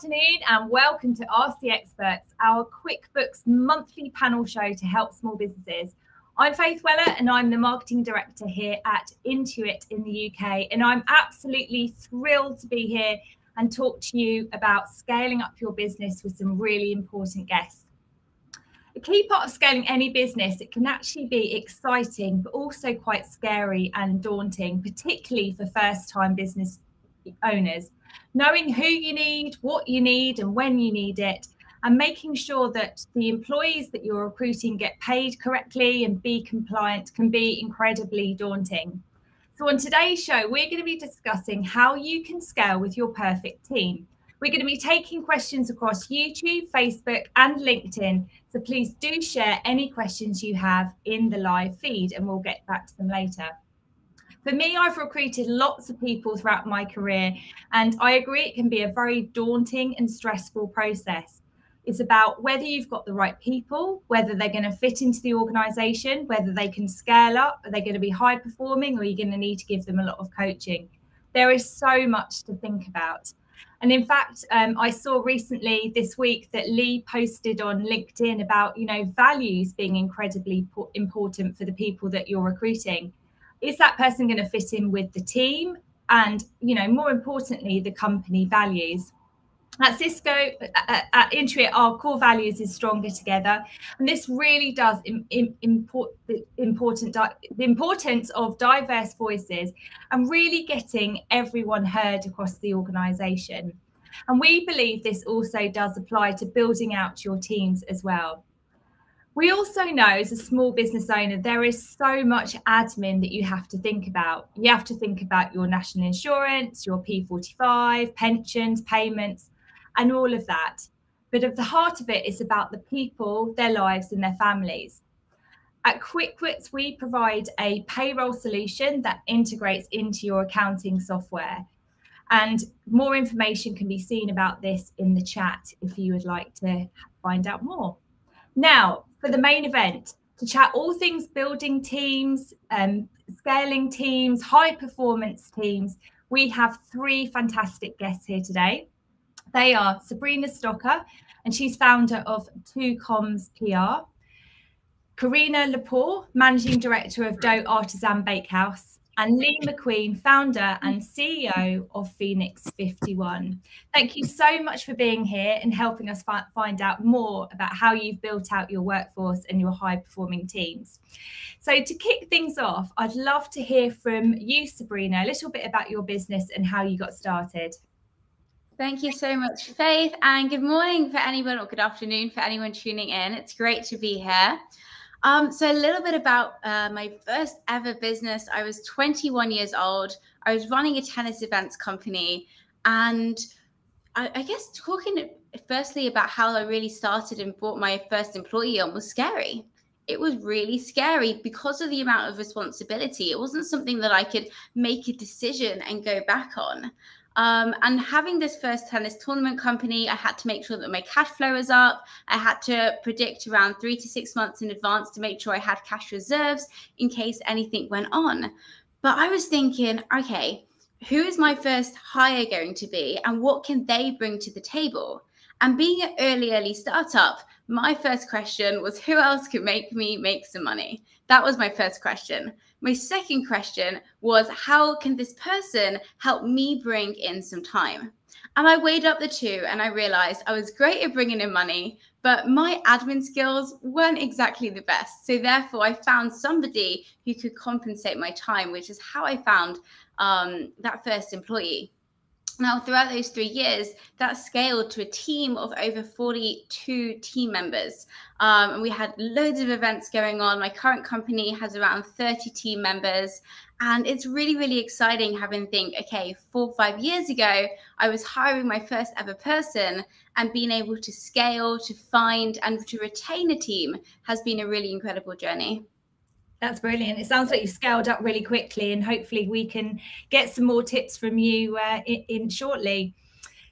afternoon and welcome to Ask the Experts, our QuickBooks monthly panel show to help small businesses. I'm Faith Wheller and I'm the marketing director here at Intuit in the UK. And I'm absolutely thrilled to be here and talk to you about scaling up your business with some really important guests. A key part of scaling any business, it can actually be exciting, but also quite scary and daunting, particularly for first time business owners knowing who you need, what you need, and when you need it, and making sure that the employees that you're recruiting get paid correctly and be compliant can be incredibly daunting. So, on today's show, we're going to be discussing how you can scale with your perfect team. We're going to be taking questions across YouTube, Facebook, and LinkedIn. So, please do share any questions you have in the live feed, and we'll get back to them later. For me, I've recruited lots of people throughout my career, and I agree it can be a very daunting and stressful process. It's about whether you've got the right people, whether they're going to fit into the organization, whether they can scale up, are they going to be high performing, or are you're going to need to give them a lot of coaching. There is so much to think about. And in fact, um, I saw recently this week that Lee posted on LinkedIn about, you know, values being incredibly important for the people that you're recruiting is that person going to fit in with the team? And you know more importantly the company values. At cisco at, intuit our core values is stronger together. And this really does Im, Im, import the important the importance of diverse voices and really getting everyone heard across the organization. And we believe this also does apply to building out your teams as well we also know as a small business owner, there is so much admin that you have to think about. You have to think about your national insurance, your P45, pensions, payments, and all of that. But at the heart of it is about the people, their lives, and their families. At QuickBooks, we provide a payroll solution that integrates into your accounting software. And more information can be seen about this in the chat if you would like to find out more. Now, for the main event to chat all things building teams, um, scaling teams, high performance teams. We have three fantastic guests here today. They are Sabrina Stocker, and she's founder of Two Comma PR. Carina Lepore, managing director of Dough Artisan Bakehouse, and Lee McQueen, founder and CEO of Phoenix 51. Thank you so much for being here and helping us fi- find out more about how you've built out your workforce and your high performing teams. So, to kick things off, I'd love to hear from you, Sabrina, a little bit about your business and how you got started. Thank you so much, Faith. And good morning for anyone, or good afternoon for anyone tuning in. It's great to be here. Um, so a little bit about uh, my first ever business. I was 21 years old. I was running a tennis events company, and I, I guess talking firstly about how I really started and brought my first employee on was scary. It was really scary because of the amount of responsibility. It wasn't something that I could make a decision and go back on. Um, and having this first tennis tournament company, I had to make sure that my cash flow was up. I had to predict around three to six months in advance to make sure I had cash reserves in case anything went on. But I was thinking, okay, who is my first hire going to be and what can they bring to the table? And being an early, early startup, my first question was who else could make me make some money? That was my first question. My second question was how can this person help me bring in some time? And I weighed up the two and I realized I was great at bringing in money, but my admin skills weren't exactly the best. So therefore, I found somebody who could compensate my time, which is how I found um, that first employee. Now, throughout those three years, that scaled to a team of over 42 team members. Um, and we had loads of events going on. My current company has around 30 team members. And it's really, really exciting having think, okay, four or five years ago, I was hiring my first ever person and being able to scale, to find, and to retain a team has been a really incredible journey. That's brilliant. It sounds like you've scaled up really quickly, and hopefully, we can get some more tips from you uh, in, in, shortly.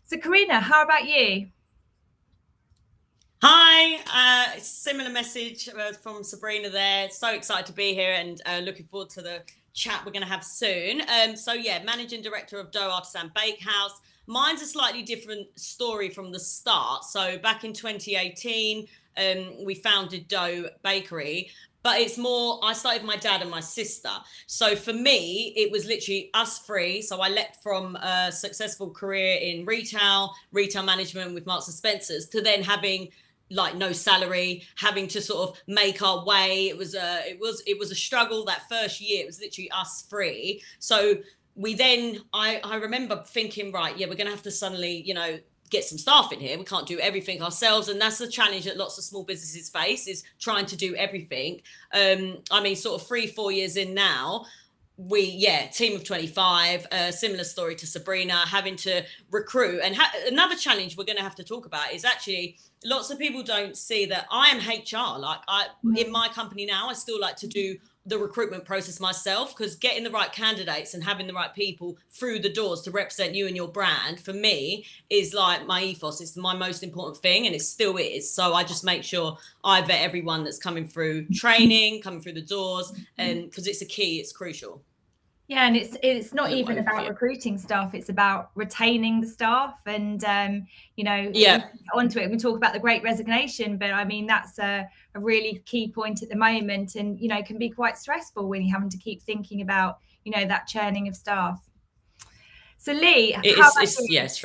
So, Carina, how about you? Hi, uh, similar message uh, from Sabrina there. So excited to be here and uh, looking forward to the chat we're going to have soon. Um, so, yeah, managing director of Dough Artisan Bakehouse. mine's a slightly different story from the start. So back in 2018, um, we founded Dough Bakery, but it's more i started with my dad and my sister. So for me it was literally us three. So i left from a successful career in retail retail management with marks and spencers to then having like no salary having to sort of make our way. It was a it was it was a struggle that first year. It was literally us three. So we then i i remember thinking right yeah we're gonna have to suddenly you know get some staff in here. We can't do everything ourselves, and that's the challenge that lots of small businesses face is trying to do everything. Um, I mean, sort of three, four years in now, we yeah, team of twenty five. Uh, similar story to Sabrina, having to recruit. And ha- another challenge we're going to have to talk about is actually lots of people don't see that I am HR. Like I in mm. my company now, I still like to do the recruitment process myself because getting the right candidates and having the right people through the doors to represent you and your brand for me is like my ethos. It's my most important thing and it still is. So I just make sure I vet everyone that's coming through training, coming through the doors, and because it's a key, it's crucial. Yeah, and it's it's not even about recruiting staff; it's about retaining the staff, and um, you know, yeah, onto it. We talk about the Great Resignation, but I mean that's a, a really key point at the moment, and you know, can be quite stressful when you're having to keep thinking about you know that churning of staff. So, Lee, it's, it's yes.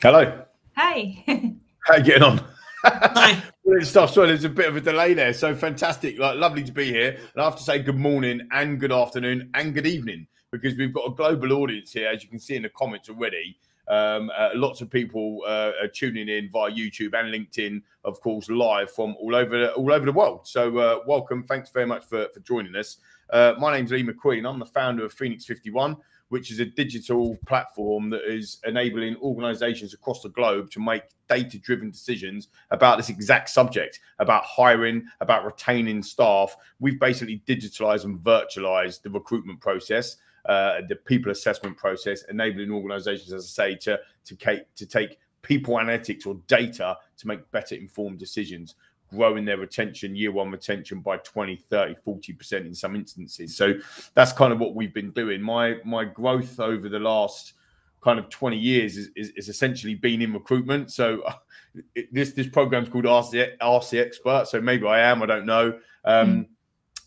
Hello. Hey. How you getting on? Hi. Brilliant stuff. Sorry, there's a bit of a delay there. So fantastic. Like, lovely to be here. And I have to say good morning and good afternoon and good evening because we've got a global audience here, as you can see in the comments already. Um, uh, lots of people uh, are tuning in via YouTube and LinkedIn, of course, live from all over all over the world. So, uh, welcome. Thanks very much for, for joining us. Uh, my name's Lee McQueen. I'm the founder of Phoenix 51 which is a digital platform that is enabling organizations across the globe to make data driven decisions about this exact subject about hiring, about retaining staff. We've basically digitalized and virtualized the recruitment process. Uh, the people assessment process, enabling organizations, as I say, to to, to take people analytics or data to make better informed decisions growing their retention, year one retention by 20, 30, 40% in some instances. So that's kind of what we've been doing. My my growth over the last kind of 20 years is, is, is essentially been in recruitment. So uh, it, this this program's called RC, RC Expert. So maybe I am, I don't know. Um, mm.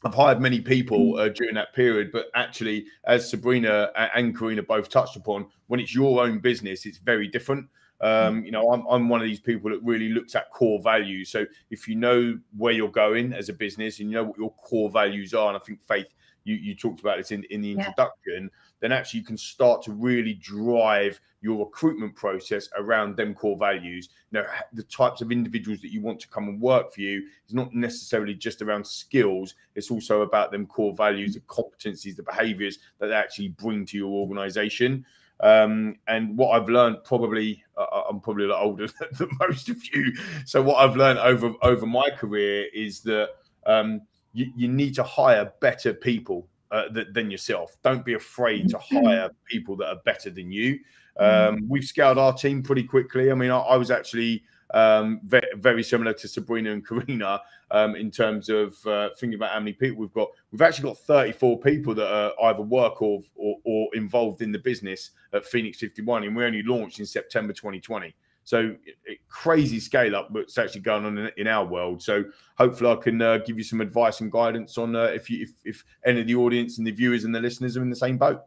I've hired many people uh, during that period, but actually, as Sabrina and Carina both touched upon, when it's your own business, it's very different. Um, you know, I'm, I'm one of these people that really looks at core values. So if you know where you're going as a business and you know what your core values are, and I think Faith, you, you talked about this in, in the introduction, yeah. then actually you can start to really drive your recruitment process around them core values. You know, the types of individuals that you want to come and work for you is not necessarily just around skills. It's also about them core values, the competencies, the behaviors that they actually bring to your organization. Um, and what I've learned, probably, uh, I'm probably a lot older than most of you. So what I've learned over over my career is that um, you, you, need to hire better people uh, th- than yourself. Don't be afraid to mm-hmm. hire people that are better than you. Mm-hmm. Um, we've scaled our team pretty quickly. I mean, I, I was actually um, very, very, similar to Sabrina and Carina um, in terms of uh, thinking about how many people we've got. We've actually got 34 people that are either work or, or, or involved in the business at Phoenix 51, and we only launched in September 2020. So crazy scale up, it's actually going on in, in our world. So hopefully, I can uh, give you some advice and guidance on uh, if you if, if any of the audience and the viewers and the listeners are in the same boat.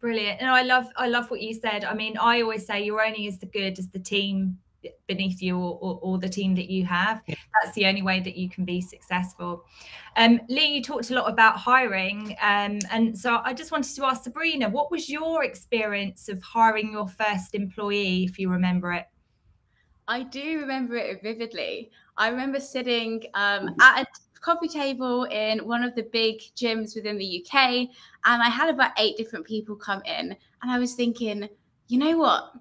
Brilliant, and I love I love what you said. I mean, I always say you're only as good as the team beneath you or, or, or, the team that you have. That's the only way that you can be successful. Um, Lee, you talked a lot about hiring. Um, and so I just wanted to ask Sabrina, what was your experience of hiring your first employee, if you remember it? I do remember it vividly. I remember sitting um, at a coffee table in one of the big gyms within the UK, and I had about eight different people come in. And I was thinking, you know what?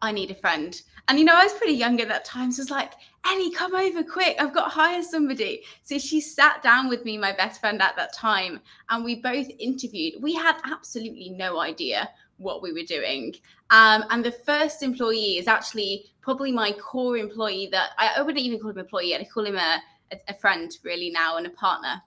I need a friend. And you know, I was pretty young at that time. So I was like, Ellie, come over quick. I've got to hire somebody. So she sat down with me, my best friend at that time, and we both interviewed. We had absolutely no idea what we were doing. Um, and the first employee is actually probably my core employee that I, I wouldn't even call him employee, I'd call him a, a, a friend really now and a partner.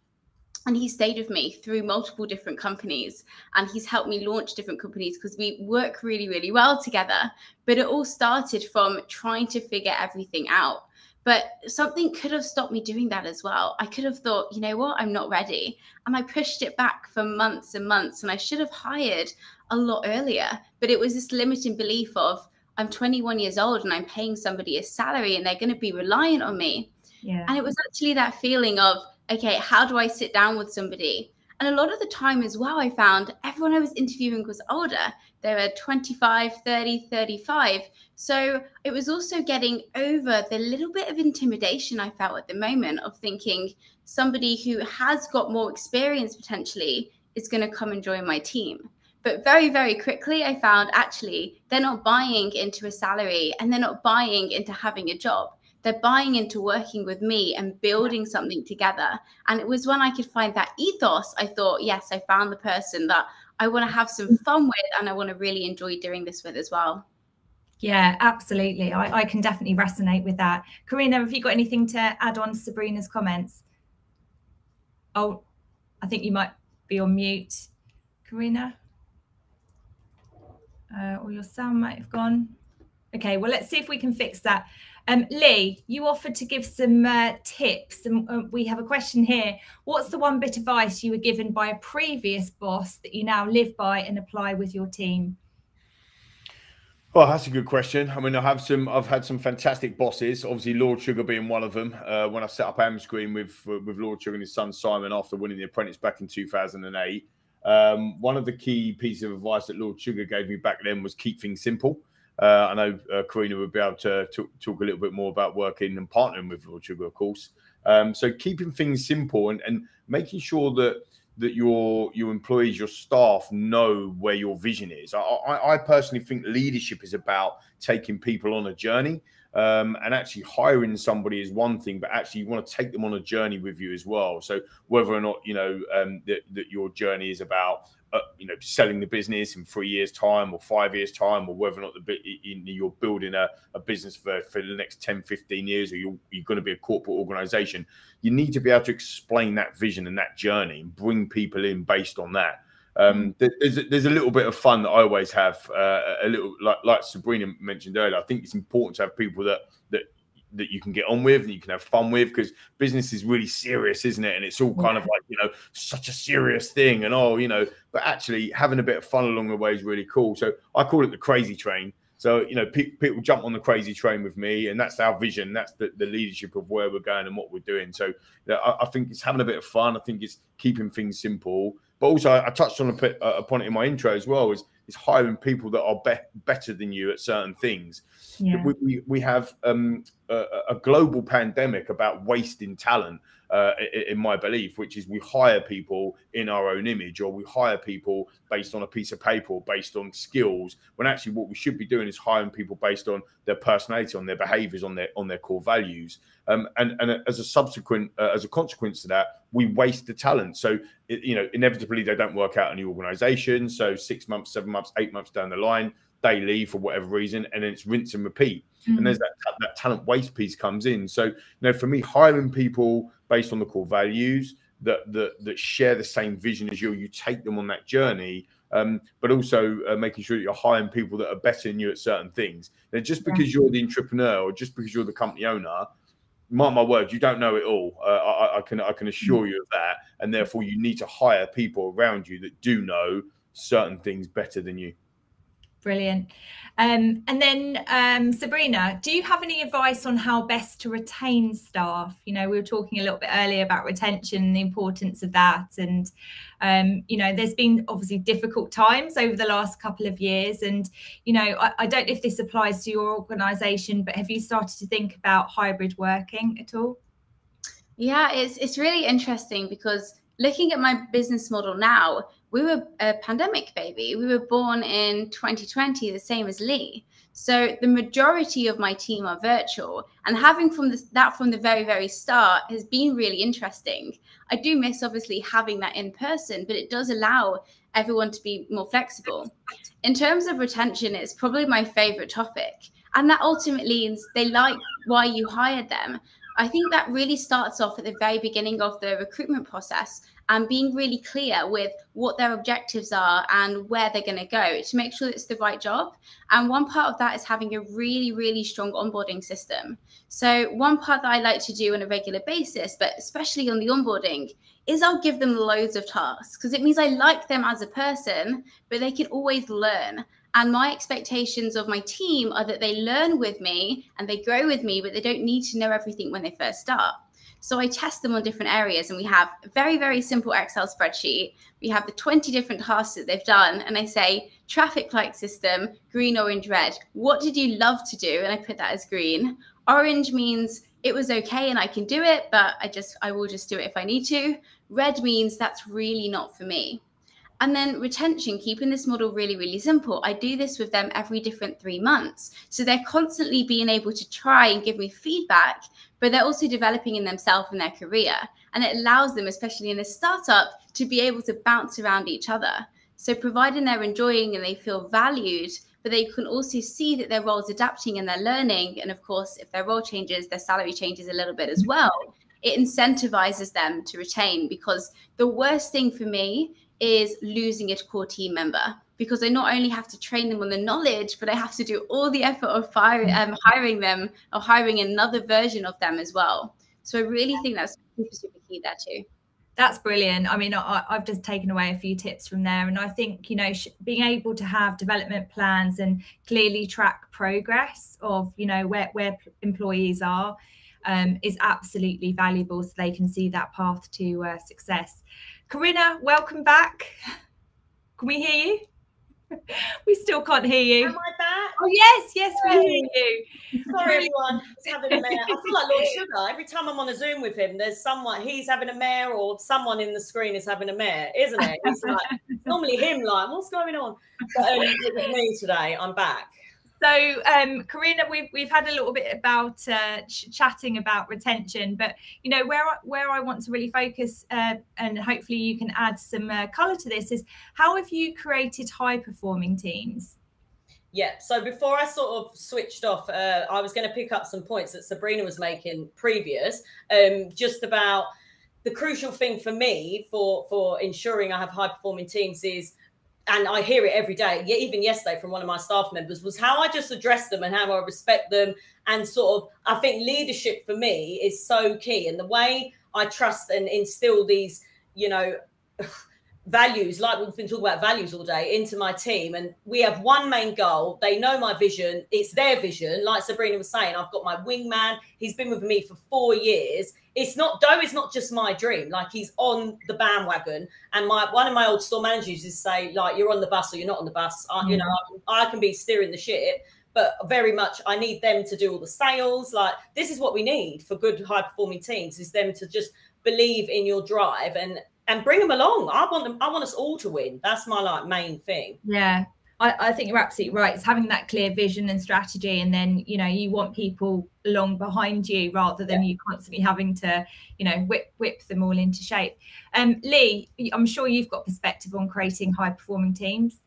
And he stayed with me through multiple different companies and he's helped me launch different companies because we work really really well together. But it all started from trying to figure everything out. But something could have stopped me doing that as well. I could have thought you know what? I'm not ready. And i pushed it back for months and months and i should have hired a lot earlier. But it was this limiting belief of i'm 21 years old and i'm paying somebody a salary and they're going to be reliant on me. Yeah. and it was actually that feeling of okay, how do I sit down with somebody? And a lot of the time as well, I found everyone I was interviewing was older. They were 25, 30, 35. So it was also getting over the little bit of intimidation I felt at the moment of thinking somebody who has got more experience potentially is going to come and join my team. But very, very quickly, I found actually they're not buying into a salary and they're not buying into having a job they're buying into working with me and building something together. And it was when I could find that ethos, I thought, yes, I found the person that I want to have some mm. fun with and I want to really enjoy doing this with as well. Yeah, absolutely. I, I can definitely resonate with that. Carina, have you got anything to add on to Sabrina's comments? Oh, I think you might be on mute, Carina. Uh, or your sound might have gone. Okay, well, let's see if we can fix that. Um, Lee, you offered to give some uh, tips, and uh, we have a question here. What's the one bit of advice you were given by a previous boss that you now live by and apply with your team? Well, that's a good question. I mean, I have some. I've had some fantastic bosses. Obviously, Lord Sugar being one of them. Uh, when I set up Amscreen with with Lord Sugar and his son Simon after winning the Apprentice back in 2008, um, one of the key pieces of advice that Lord Sugar gave me back then was keep things simple. Uh, I know uh, Carina would be able to talk, talk, a little bit more about working and partnering with Lord Sugar, of course. Um, so keeping things simple and, and making sure that that your your employees, your staff know where your vision is. I, I, I personally think leadership is about taking people on a journey. Um, and actually hiring somebody is one thing, but actually you want to take them on a journey with you as well. So whether or not you know um, that, that your journey is about uh, you know selling the business in three years time or five years time or whether or not the you're building a, a business for, for the next 10 15 years or you're, you're going to be a corporate organization you need to be able to explain that vision and that journey and bring people in based on that um, mm. there's, a, there's a little bit of fun that I always have. Uh, a little like like Sabrina mentioned earlier. I think it's important to have people that that that you can get on with and you can have fun with because business is really serious, isn't it? And it's all kind yeah. of like, you know, such a serious thing and oh, you know, but actually having a bit of fun along the way is really cool. So I call it the crazy train. So, you know, pe- people jump on the crazy train with me, and that's our vision. That's the, the leadership of where we're going and what we're doing. So, you know, I, I, think it's having a bit of fun. I think it's keeping things simple. But also, I, I touched on a, uh, upon it in my intro as well. Is is hiring people that are be- better than you at certain things. Yeah. We, we, have um, a, a, global pandemic about wasting talent, uh, in my belief, which is we hire people in our own image or we hire people based on a piece of paper based on skills, when actually what we should be doing is hiring people based on their personality, on their behaviors, on their on their core values. Um, and, and as a subsequent, uh, as a consequence to that, we waste the talent. So, you know, inevitably they don't work out in the organization. So six months, seven months, eight months down the line, they leave for whatever reason, and then it's rinse and repeat. Mm-hmm. And there's that, that talent waste piece comes in. So, you know, for me, hiring people based on the core values that that, that share the same vision as you, you take them on that journey. Um, but also uh, making sure that you're hiring people that are better than you at certain things. Now, just because you're the entrepreneur or just because you're the company owner mark my words, you don't know it all. Uh, I, I, can I can assure you of that, and therefore you need to hire people around you that do know certain things better than you. Brilliant. Um, and then, um, Sabrina, do you have any advice on how best to retain staff? You know, we were talking a little bit earlier about retention, the importance of that. And, um, you know, there's been obviously difficult times over the last couple of years. And, you know, I, I don't know if this applies to your organisation, but have you started to think about hybrid working at all? Yeah, it's, it's really interesting because looking at my business model now, we were a pandemic baby. We were born in 2020, the same as Lee. So the majority of my team are virtual, and having from the, that from the very very start has been really interesting. I do miss obviously having that in person, but it does allow everyone to be more flexible. In terms of retention, it's probably my favorite topic, and that ultimately means they like why you hired them. I think that really starts off at the very beginning of the recruitment process and being really clear with what their objectives are and where they're going to go to make sure it's the right job. And one part of that is having a really, really strong onboarding system. So, one part that I like to do on a regular basis, but especially on the onboarding, is I'll give them loads of tasks because it means I like them as a person, but they can always learn. And my expectations of my team are that they learn with me and they grow with me, but they don't need to know everything when they first start. So I test them on different areas, and we have a very, very simple Excel spreadsheet. We have the 20 different tasks that they've done, and I say, traffic light system, green, orange, red. What did you love to do? And I put that as green. Orange means it was okay and I can do it, but I just, I will just do it if I need to. Red means that's really not for me. And then retention, keeping this model really, really simple. I do this with them every different three months. So they're constantly being able to try and give me feedback, but they're also developing in themselves and their career. And it allows them, especially in a startup, to be able to bounce around each other. So providing they're enjoying and they feel valued, but they can also see that their role's adapting and they're learning. And of course, if their role changes, their salary changes a little bit as well. It incentivizes them to retain because the worst thing for me is losing a core team member because I not only have to train them on the knowledge, but I have to do all the effort of fire, um, hiring them or hiring another version of them as well. So I really think that's super, super key there too. That's brilliant. I mean, I, have just taken away a few tips from there. And I think, you know, being able to have development plans and clearly track progress of, you know, where, where employees are um, is absolutely valuable so they can see that path to uh, success. Carina, welcome back. Can we hear you? we still can't hear you. Am I back? Oh yes, yes, we hear you. Sorry, everyone. He's having a mare. I feel like Lord Sugar. Every time I'm on a Zoom with him, there's someone he's having a mare, or someone in the screen is having a mare, isn't it? It's like normally him like, what's going on? But um, me today. I'm back. So, um, Carina, we've we've had a little bit about uh, ch- chatting about retention, but you know where I, where I want to really focus, uh, and hopefully you can add some uh, color to this is how have you created high performing teams? Yeah. So before I sort of switched off, uh, I was going to pick up some points that Sabrina was making previous, um, just about the crucial thing for me for for ensuring I have high performing teams is and I hear it every day, even yesterday from one of my staff members, was how I just address them and how I respect them. And sort of, I think leadership for me is so key. And the way I trust and instill these, you know, values, like we've been talking about values all day, into my team. And we have one main goal. They know my vision, it's their vision. Like Sabrina was saying, I've got my wingman, he's been with me for four years it's not Dough is not just my dream. Like he's on the bandwagon. And my one of my old store managers is say like you're on the bus or you're not on the bus. I, You know, mm. I, I can be steering the ship, but very much I need them to do all the sales. Like this is what we need for good high performing teams is them to just believe in your drive and and bring them along. I want them. I want us all to win. That's my like main thing. Yeah, I, I, think you're absolutely right. It's having that clear vision and strategy, and then you know you want people along behind you rather than yeah. you constantly having to, you know, whip whip them all into shape. Um, Lee, I'm sure you've got perspective on creating high performing teams.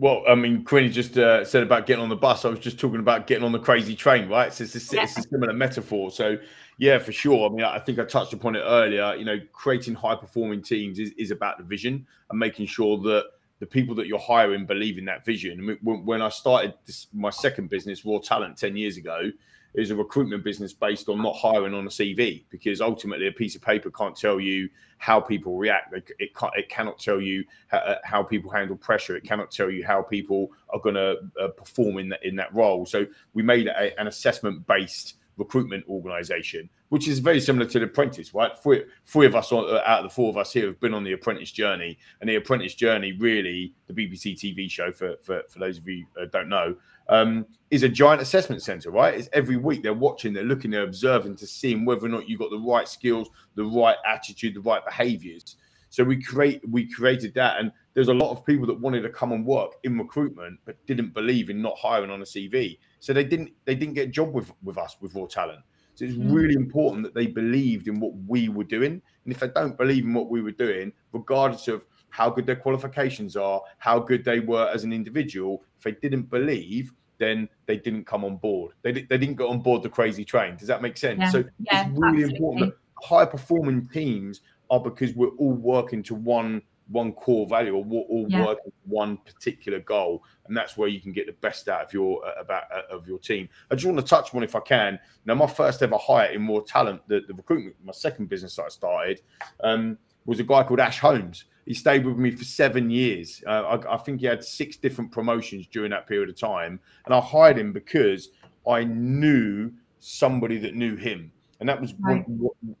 Well, I mean, Quinny just uh, said about getting on the bus. I was just talking about getting on the crazy train, right? So it's a, yeah. it's a similar metaphor. So, yeah, for sure. I mean, I think I touched upon it earlier. You know, creating high performing teams is, is about the vision and making sure that the people that you're hiring believe in that vision. when, I started this, my second business, Raw Talent, 10 years ago, it was a recruitment business based on not hiring on a CV because ultimately a piece of paper can't tell you how people react. It, it, it cannot tell you how, uh, how, people handle pressure. It cannot tell you how people are going to uh, perform in that, in that role. So we made a, an assessment based recruitment organization, which is very similar to the apprentice, right? Three, three of us uh, out of the four of us here have been on the apprentice journey. And the apprentice journey, really, the BBC TV show, for, for, for those of you uh, don't know, um, is a giant assessment center, right? It's every week they're watching, they're looking, they're observing to see whether or not you've got the right skills, the right attitude, the right behaviors. So we create we created that, and there's a lot of people that wanted to come and work in recruitment, but didn't believe in not hiring on a CV. So they didn't they didn't get a job with with us with raw talent. So it's mm. really important that they believed in what we were doing. And if they don't believe in what we were doing, regardless of how good their qualifications are, how good they were as an individual, if they didn't believe, then they didn't come on board. They, they didn't get on board the crazy train. Does that make sense? Yeah. So Yeah, it's really absolutely. important that high performing teams are because we're all working to one one core value or all Yeah. working one particular goal and that's where you can get the best out of your uh, about uh, of your team. I just want to touch on if i can now my first ever hire in Raw Talent the, the recruitment my second business that i started um, was a guy called ash holmes. He stayed with me for seven years. Uh, I, I think he had six different promotions during that period of time and i hired him because i knew somebody that knew him and that was Right.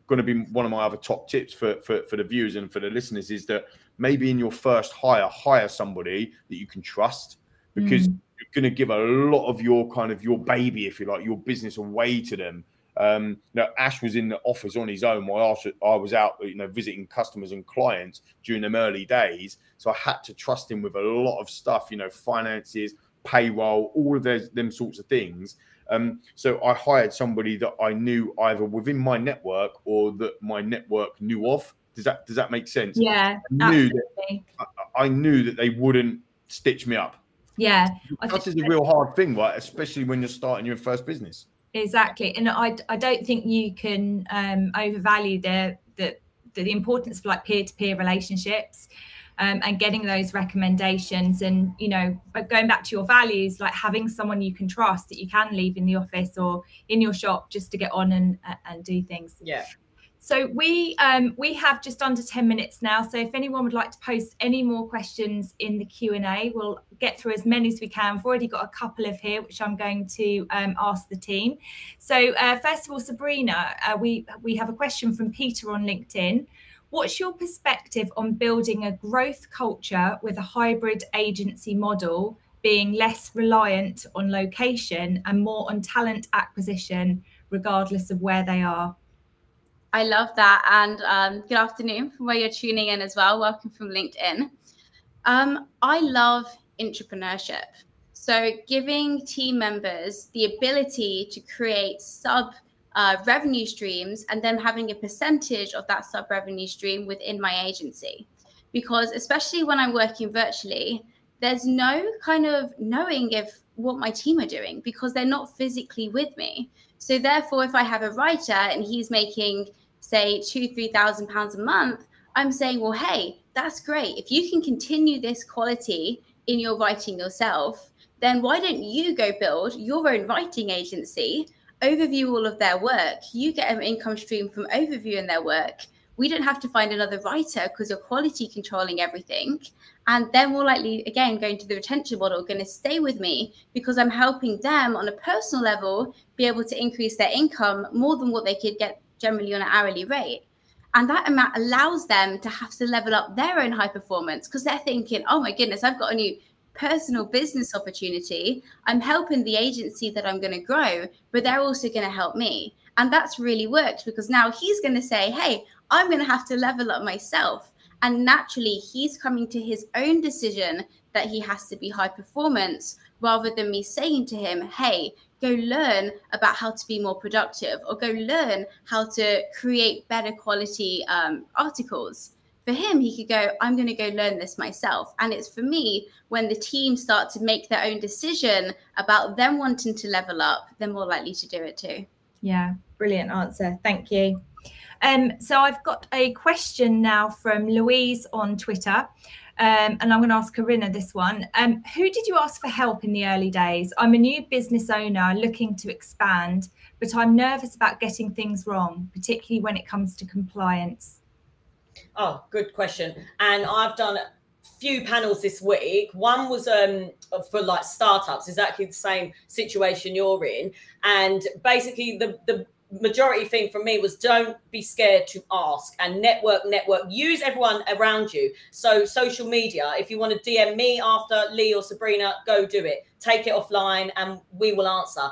going to be one of my other top tips for, for for the viewers and for the listeners is that maybe in your first hire hire somebody that you can trust because Mm. you're going to give a lot of your kind of your baby if you like your business away to them um you know ash was in the office on his own while I was, I was out you know visiting customers and clients during them early days so i had to trust him with a lot of stuff you know finances payroll all of those them sorts of things um, so I hired somebody that I knew either within my network or that my network knew of. Does that does that make sense? Yeah, I knew that absolutely. I knew that they wouldn't stitch me up. Yeah, I That is a real hard thing, right? Especially when you're starting your first business. exactly. And I, I don't think you can um, overvalue the, the the importance of like peer to peer relationships. Um, and getting those recommendations and you know going back to your values like having someone you can trust that you can leave in the office or in your shop just to get on and and do things Yeah. So we um, we have just under ten minutes now. So if anyone would like to post any more questions in the Q and A, we'll get through as many as we can. We've already got a couple of here, which I'm going to um, ask the team. So uh, first of all, Sabrina, uh, we we have a question from Peter on LinkedIn. What's your perspective on building a growth culture with a hybrid agency model, being less reliant on location and more on talent acquisition, regardless of where they are? I love that. And um, good afternoon from where you're tuning in as well. Welcome from LinkedIn. Um, I love entrepreneurship. So, giving team members the ability to create sub uh, revenue streams and then having a percentage of that sub revenue stream within my agency. Because, especially when I'm working virtually, there's no kind of knowing if what my team are doing because they're not physically with me. So, therefore, if I have a writer and he's making say two, three thousand pounds a month, I'm saying, well, hey, that's great. If you can continue this quality in your writing yourself, then why don't you go build your own writing agency, overview all of their work? You get an income stream from overviewing their work. We don't have to find another writer because you're quality controlling everything. And they're more likely, again, going to the retention model, going to stay with me because I'm helping them on a personal level be able to increase their income more than what they could get generally on an hourly rate. And that amount allows them to have to level up their own high performance because they're thinking, oh my goodness, I've got a new personal business opportunity. I'm helping the agency that I'm going to grow, but they're also going to help me. And that's really worked because now he's going to say, hey, I'm going to have to level up myself. And naturally, he's coming to his own decision that he has to be high performance rather than me saying to him, hey, go learn about how to be more productive or go learn how to create better quality um, articles. For him, he could go, I'm going to go learn this myself. And it's for me, when the team start to make their own decision about them wanting to level up, they're more likely to do it too. Yeah, brilliant answer. Thank you. Um, so I've got a question now from Louise on Twitter. Um, and I'm going to ask Carina this one. Um, who did you ask for help in the early days? I'm a new business owner looking to expand, but I'm nervous about getting things wrong, particularly when it comes to compliance. Oh, good question. And I've done a few panels this week. One was um for like startups, exactly the same situation you're in. And basically the the majority thing from me was don't be scared to ask and network network use everyone around you so social media if you want to dm me after lee or sabrina go do it take it offline and we will answer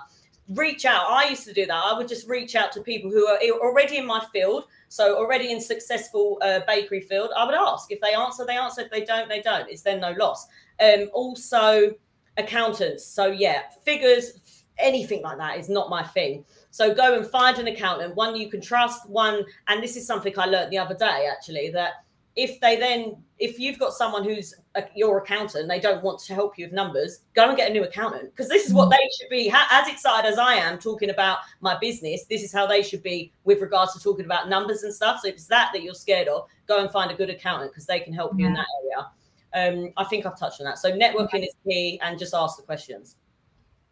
reach out. I used to do that. I would just reach out to people who are already in my field so already in successful uh, bakery field. I would ask. If they answer they answer. If they don't they don't. It's then no loss. Um also accountants. So yeah figures anything like that is not my thing. So go and find an accountant, one you can trust, one, and this is something I learned the other day actually that if they then if you've got someone who's a, your accountant they don't want to help you with numbers go and get a new accountant. Because this is what mm. they should be as excited as i am talking about my business this is how they should be with regards to talking about numbers and stuff. So if it's that that you're scared of go and find a good accountant because they can help you in that area. Um, i think i've touched on that. So networking is key and just ask the questions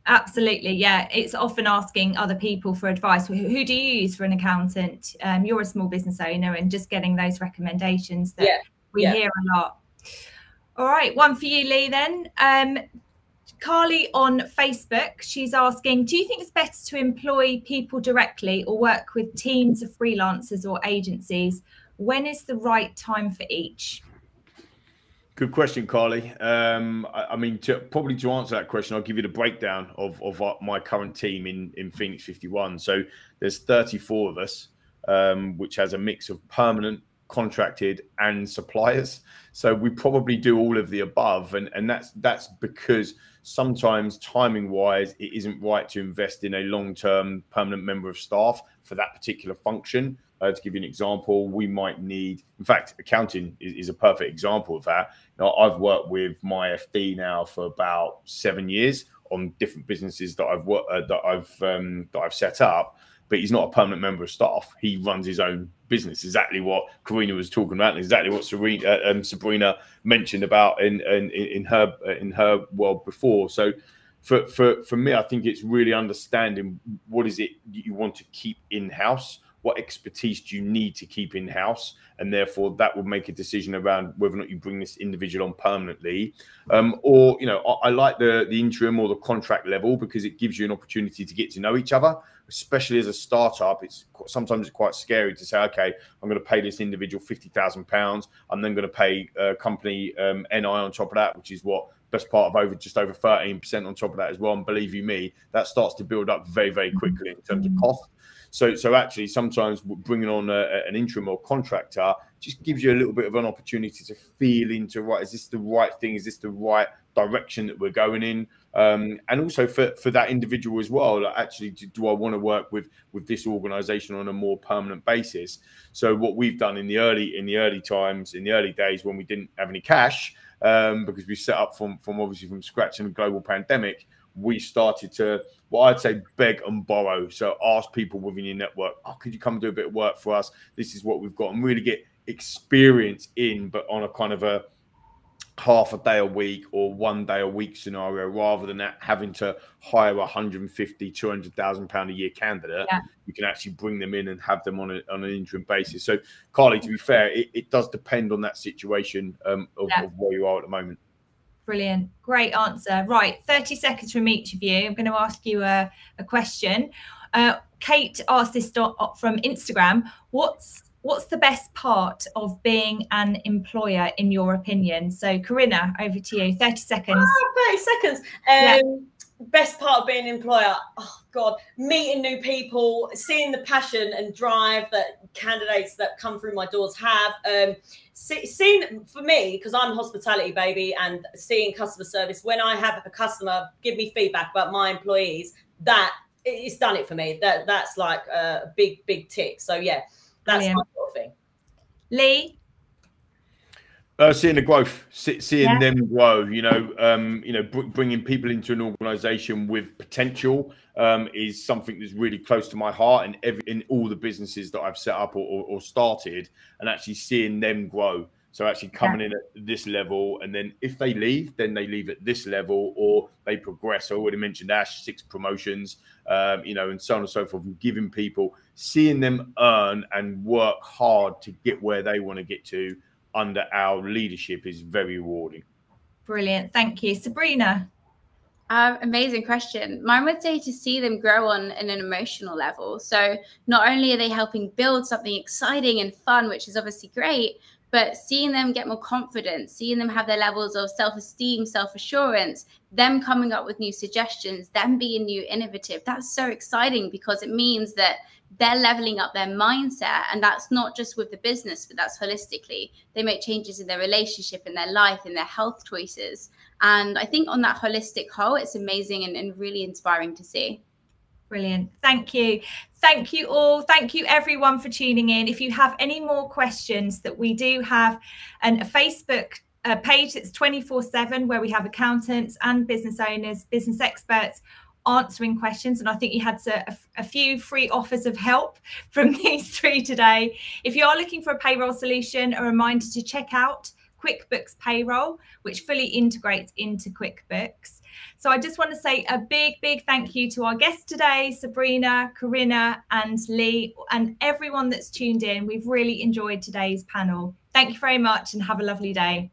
Absolutely, yeah. It's often asking other people for advice. Who, do you use for an accountant? Um, you're a small business owner, and just getting those recommendations that yeah. we yeah. hear a lot. All right, one for you, Lee. Then, um, Carly on Facebook, she's asking, do you think it's better to employ people directly or work with teams of freelancers or agencies? When is the right time for each? Good question, Carly. Um, I, I, mean, to, probably to answer that question, I'll give you the breakdown of, of my current team in, in Phoenix 51. So there's 34 of us, um, which has a mix of permanent, contracted, and suppliers. So we probably do all of the above, and, and that's that's because sometimes timing wise, it isn't right to invest in a long term permanent member of staff for that particular function. Uh, to give you an example, we might need, in fact, accounting is, is, a perfect example of that. Now, I've worked with my FD now for about seven years on different businesses that I've worked, uh, that I've um, that I've set up, but he's not a permanent member of staff. He runs his own business. Exactly what Carina was talking about, exactly what Serena, uh, um, Sabrina mentioned about in, in in her in her world before. So. For, for, for me, I think it's really understanding what is it you want to keep in house what expertise do you need to keep in house and therefore that would make a decision around whether or not you bring this individual on permanently. Um, or you know I, I, like the the interim or the contract level because it gives you an opportunity to get to know each other. Especially as a startup it's sometimes it's quite scary to say okay i'm going to pay this individual 50000 pounds. I'm then going to pay a company um, ni on top of that which is what best part of over just over 13% on top of that as well. And believe you me that starts to build up very very quickly in terms of cost so, so actually, sometimes bringing on a, an interim or contractor just gives you a little bit of an opportunity to feel into right. Is this the right thing? Is this the right direction that we're going in? Um, and also for, for that individual as well. Like actually, do, do I want to work with with this organisation on a more permanent basis? So, what we've done in the early in the early times, in the early days when we didn't have any cash, um, because we set up from from obviously from scratch in a global pandemic, we started to what I'd say beg and borrow. So ask people within your network, oh, could you come and do a bit of work for us? This is what we've got, and really get experience in, but on a kind of a half a day a week or one day a week scenario rather than that having to hire a 150 200,000 pound a year candidate yeah. you can actually bring them in and have them on, a, on an interim basis so Carly to be fair it, it does depend on that situation um, of, yeah. of where you are at the moment Brilliant. Great answer. Right. 30 seconds from each of you. I'm going to ask you a, a question. Uh, Kate asked this from Instagram. What's what's the best part of being an employer in your opinion? So Carina, over to you. 30 seconds. Oh, 30 seconds. Um, yeah. Best part of being an employer, oh God, meeting new people, seeing the passion and drive that candidates that come through my doors have. Um, see, seeing for me, because I'm hospitality baby, and seeing customer service. When I have a customer give me feedback about my employees, that it's done it for me. That that's like a big big tick. So yeah, that's Brilliant. my sort of thing. Lee, uh, seeing the growth, see, seeing yeah. them grow, you know, um, you know, br- bringing people into an organisation with potential um, is something that's really close to my heart. And every, in all the businesses that I've set up or, or, or started, and actually seeing them grow. So actually coming yeah. in at this level, and then if they leave, then they leave at this level, or they progress. I already mentioned Ash six promotions, um, you know, and so on and so forth. And giving people, seeing them earn and work hard to get where they want to get to under our leadership is very rewarding. Brilliant. Thank you. Sabrina. Um, amazing question. Mine would say to see them grow on, an emotional level. So not only are they helping build something exciting and fun, which is obviously great, but seeing them get more confidence, seeing them have their levels of self-esteem, self-assurance, them coming up with new suggestions, them being new innovative, that's so exciting because it means that they're leveling up their mindset. And that's not just with the business, but that's holistically. They make changes in their relationship, in their life, in their health choices. And I think on that holistic whole, it's amazing and, and really inspiring to see. Brilliant. Thank you. Thank you all. Thank you everyone for tuning in. If you have any more questions that we do have an, a Facebook uh, page that's 24 7 where we have accountants and business owners, business experts answering questions. And I think you had a, a, few free offers of help from these three today. If you are looking for a payroll solution, a reminder to check out QuickBooks Payroll, which fully integrates into QuickBooks. So I just want to say a big, big thank you to our guests today, Sabrina, Carina, and Lee, and everyone that's tuned in. We've really enjoyed today's panel. Thank you very much and have a lovely day.